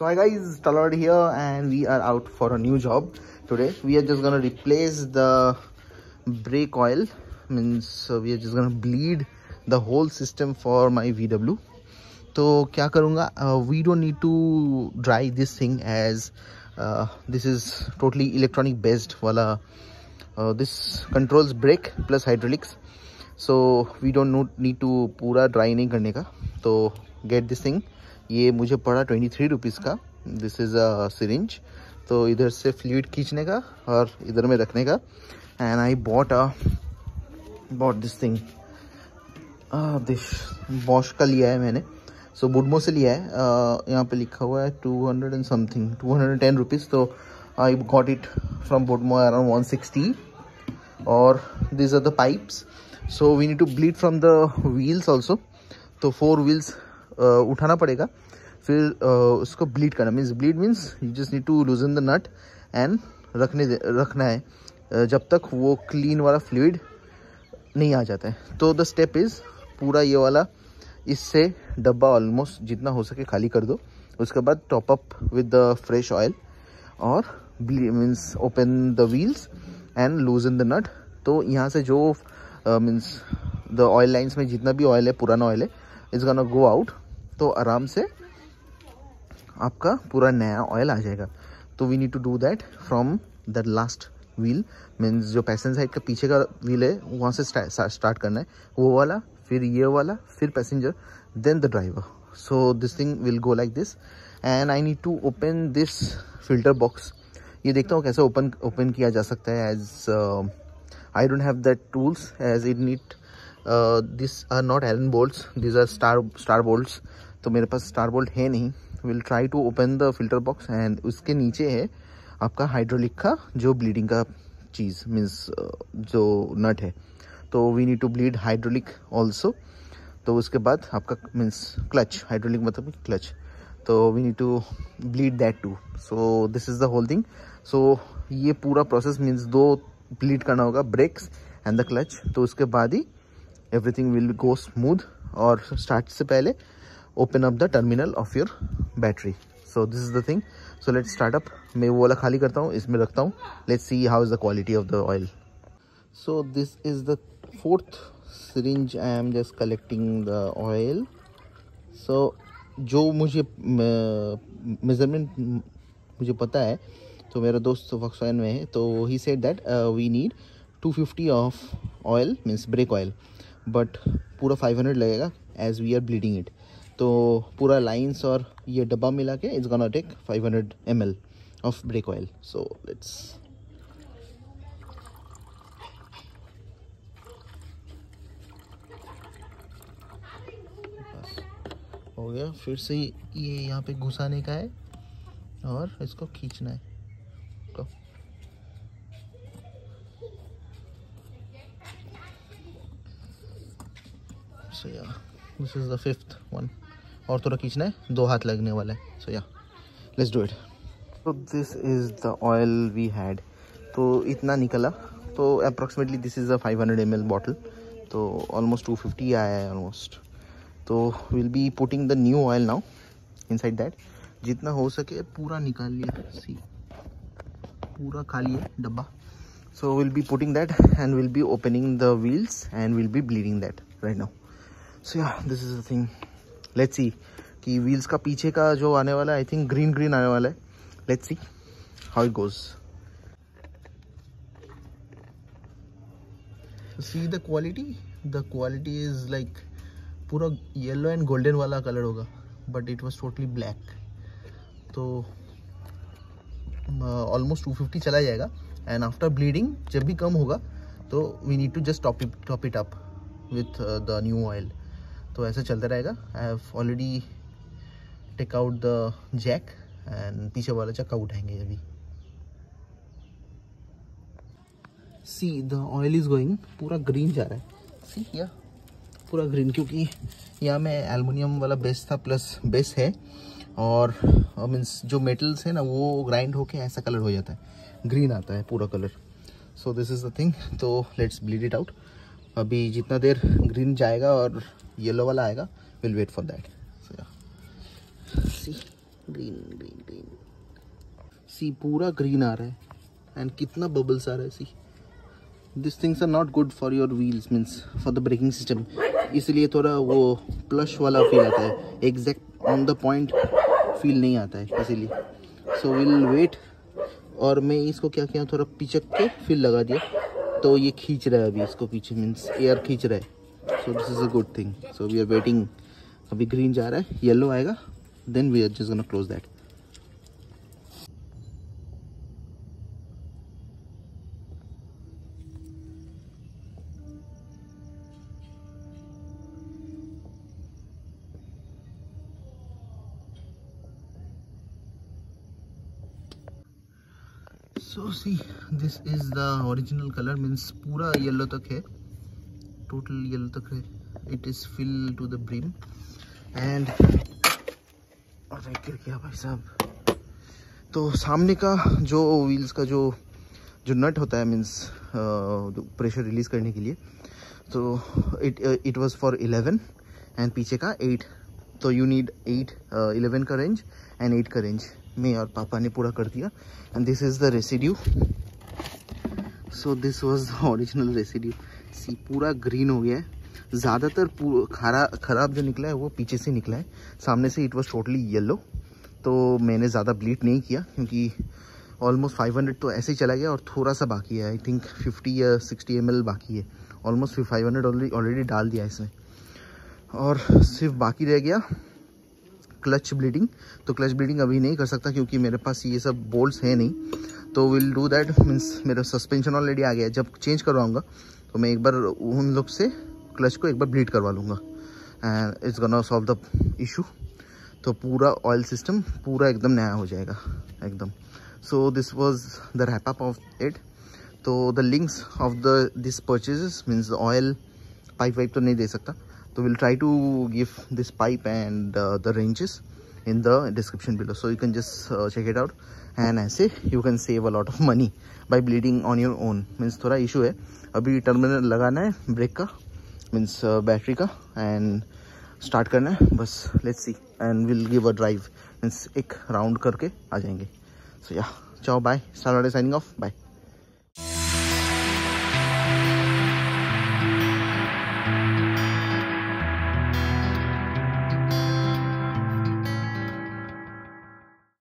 so hi guys Talad here and we are out for a new job today. We are just gonna replace the brake oil means uh, we are just gonna bleed the whole system for my VW so kya karunga? Uh, we don't need to dry this thing as uh, this is totally electronic based wala uh, this controls brake plus hydraulics. So we don't need to pura dry nahi so get this thing. ये मुझे पड़ा twenty three rupees का। This is a syringe तो इधर से fluid खींचने का और इधर में रखने का। And I bought a bought this thing this Bosch का लिया है मैंने। सो so, बुडमो से लिया है। Uh, यहाँ पे लिखा हुआ है two hundred and something two hundred and ten rupees तो I got it from Boodmo around one sixty और this are the pipes so we need to bleed from the wheels also तो four wheels उठाना पड़ेगा। फिर उसको bleed करना। Means bleed means you just need to loosen the nut and रखने रखना है। जब तक वो क्लीन वाला फ्लूड नहीं आ जाता है। तो द स्टेप इज़ पूरा ये वाला, इससे डब्बा ऑलमोस्ट जितना हो सके खाली कर दो। उसके बाद top up with the fresh oil और means open the wheels and loosen the nut तो यहाँ से जो मीन्स द ऑयल लाइन्स में जितना भी ऑयल है, पुराना ऑयल है इट्स गोना गो आउट तो आराम से आपका पूरा नया ऑयल आ जाएगा। तो we need to do that from the last wheel means जो पैसेंजर साइड का पीछे का व्हील है, वहाँ से स्टार्ट करना है। वो वाला, फिर ये वाला, फिर passenger then the driver so this thing will go like this and I need to open this filter box ये देखता हूँ कैसे ओपन ओपन किया जा सकता है as I don't have that tools as it need this are not Allen bolts this are star star bolts तो मेरे पास स्टार बोल्ट है नहीं। Will try to open the filter box and उसके नीचे है आपका हाइड्रोलिक का जो ब्लीडिंग का चीज़ मीन्स जो नट है। तो we need to bleed hydraulic also तो उसके बाद आपका मीन्स क्लच हाइड्रोलिक मतलब क्लच तो we need to bleed that too so this is the whole thing so ये पूरा प्रोसेस मीन्स दो ब्लीड करना होगा ब्रेक्स एंड द क्लच तो उसके बाद ही एवरीथिंग विल गो स्मूथ और स्टार्ट से पहले open up the terminal of your battery so this is the thing so let start up मैं वो वाला खाली करता हूँ, इसमें रखता हूँ. Let's see how is the quality of the oil so this is the fourth syringe I am just collecting the oil. So, जो मुझे मेज़रमेंट मुझे पता है तो मेरा दोस्त वक्सवाइन में है तो ही said that we need 250 of oil means brake oil but पूरा 500 लगेगा as we are bleeding it तो पूरा लाइंस और ये डब्बा मिला के it's gonna take 500 hundred M L of brake oil so let's हो गया। फिर से ये यहाँ पे घुसाने का है और इसको खींचना है। तो so yeah this is the fifth one और थोड़ा खींचना है दो हाथ लगने वाला है। So yeah let's do it तो this is the oil we had तो इतना निकला। तो approximately this is a 500 hundred M bottle तो ऑलमोस्ट 250 आया है ऑलमोस्ट तो will be putting the new oil now inside that जितना हो सके पूरा निकाल लिया सी पूरा खाली है डब्बा। So will be putting that and will be opening the wheels and will be bleeding that right now so yeah this is the thing let's see कि व्हील्स का पीछे का जो आने वाला है आई थिंक ग्रीन ग्रीन आने वाला है. Let's see how it goes see the quality? The quality is like पूरा येलो एंड गोल्डन वाला कलर होगा but it was totally black तो ऑलमोस्ट टू फिफ्टी चला जाएगा एंड आफ्टर ब्लीडिंग जब भी कम होगा तो we need to just top top it up with the new oil तो ऐसा चलता रहेगा। I have already take out the jack and पीछे वाला चक्का उठाएँगे अभी। See the oil is going पूरा ग्रीन जा रहा है। सी या पूरा ग्रीन क्योंकि यहाँ में एलमिनियम वाला बेस था प्लस बेस है। और मीन्स जो मेटल्स है ना, वो ग्राइंड होके ऐसा कलर हो जाता है। ग्रीन आता है पूरा colour so this is the thing तो लेट्स ब्लीड इट आउट अभी जितना देर ग्रीन जाएगा और येलो वाला आएगा will wait for that see green green green see पूरा ग्रीन आ रहा है एंड कितना बबल्स आ रहा है see this things are not good for your wheels means for the braking system इसलिए थोड़ा वो प्लश वाला फील आता है. Exact on the point feel नहीं आता है इसीलिए. सो विल वेट और मैं इसको क्या किया थोड़ा पिचक के फिर लगा दिया. तो ये खींच रहा है अभी इसको पीछे मीन्स एयर खींच रहा है. So this is a good thing so we are waiting अभी ग्रीन जा रहा है येलो आएगा then we are just gonna close that so, see, this is the original color, means पूरा येलो तक है। Total yellow तक है it is filled to the brim. And और गिर गया भाई साहब तो सामने का जो व्हील्स का जो जो नट होता है मीन्स प्रेशर रिलीज़ करने के लिए तो it it was for 11 and पीछे का 8 तो यू नीड 8 11 का रेंज एंड 8 का रेंज मैं और पापा ने पूरा कर दिया. And this is the residue so this was the original residue see पूरा ग्रीन हो गया है। ज़्यादातर खरा, ख़राब जो निकला है, वो पीछे से निकला है। सामने से इट वॉज़ टोटली येलो तो मैंने ज़्यादा ब्लीड नहीं किया, क्योंकि ऑलमोस्ट 500 तो ऐसे ही चला गया और थोड़ा सा बाकी है। आई थिंक 50 या 60 एम बाकी है। ऑलमोस्ट 500 ऑलरेडी ऑलरेडी डाल दिया इसमें और सिर्फ़ बाकी रह गया क्लच ब्लीडिंग तो क्लच ब्लीडिंग अभी नहीं कर सकता, क्योंकि मेरे पास ये सब बोल्ट्स हैं नहीं। तो विल डू दैट मीन्स मेरा सस्पेंशन ऑलरेडी आ गया जब चेंज करवाऊँगा तो मैं एक बार उन लोग से क्लच को एक बार ब्लीड करवा लूँगा। And it's gonna solve the issue तो पूरा ऑयल सिस्टम पूरा एकदम नया हो जाएगा एकदम। So this was the wrap up of it तो the links of the this purchases means the oil pipe wipe तो नहीं दे सकता। तो will try to give this pipe and the ranges the description below. So you can just uh, check it out. And ऐसे you can save a lot of money by bleeding on your own means थोड़ा issue है अभी terminal लगाना है brake का means battery का and start करना है बस let's see and will give a drive means एक राउंड करके आ जाएँगे so yeah ciao bye signing off bye